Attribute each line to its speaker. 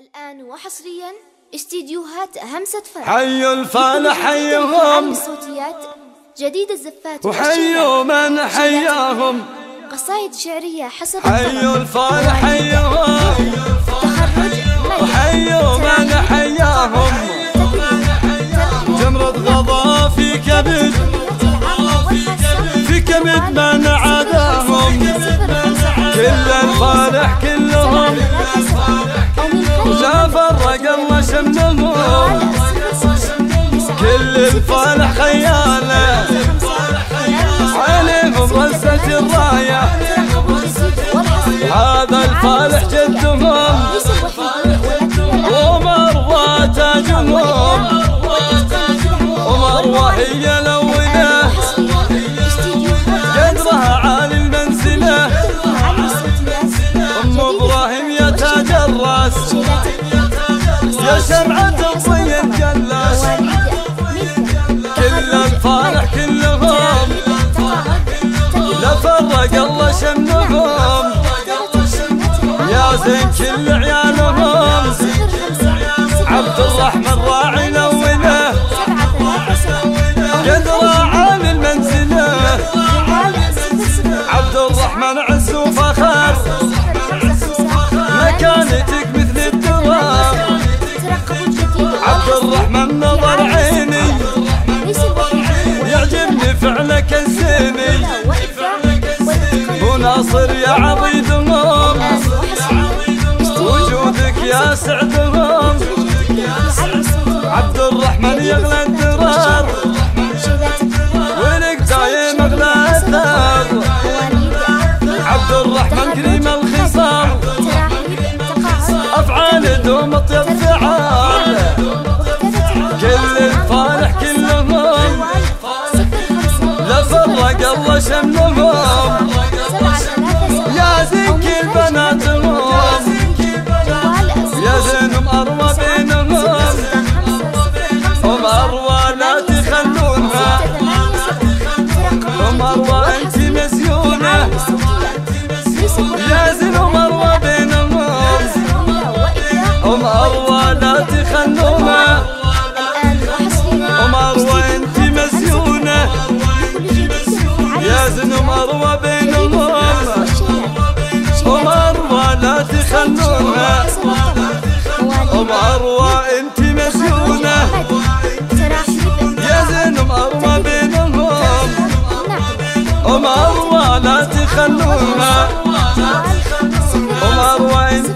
Speaker 1: الآن وحصريا استديوهات همسة فرح.
Speaker 2: حي الفالح حيهم عالم
Speaker 1: الصوتيات جديد الزفات وحيوا
Speaker 2: من حياهم.
Speaker 1: قصائد شعرية حسب حي الفالح حيهم وحيوا من حياهم. جمرة غضا في كبد في كبد من عداهم. كل الفالح خياله. عليهم رزة الراية. هذا الفالح جدهم
Speaker 2: ومروى تاجهم
Speaker 1: ومروى هي
Speaker 2: الأولى
Speaker 1: قدرها
Speaker 2: عالي المنزلة.
Speaker 1: أم إبراهيم يا تاج الراس
Speaker 2: يا شمعة
Speaker 1: زين كل عيالهم عبد الرحمن راعي الأولى قدر عالي المنزلة عبد الرحمن عز وفخر. مكانتك مثل الدوام عبد الرحمن نظر عيني. يعجبني
Speaker 2: فعلك الزيني.
Speaker 1: وناصر يا عضيدهم يا سعدهم عبد
Speaker 2: الرحمن يغلى الدرار
Speaker 1: ولك دايم أغلى آثار. عبد الرحمن كريم الخصال. أفعال دوم
Speaker 2: اطيب فعال.
Speaker 1: كل الفالح كلهم. لا فرق الله شملهم. يا يازن ومروة بين الموت ومروة لا تخنومة ومروة انت مزيونة. يازن ومروة
Speaker 2: بين الموت
Speaker 1: ومروة لا تخنومة ومروة
Speaker 2: انت مزيونة.
Speaker 1: يازن ومروة بين الموت ومروة لا تخلونا. وما وين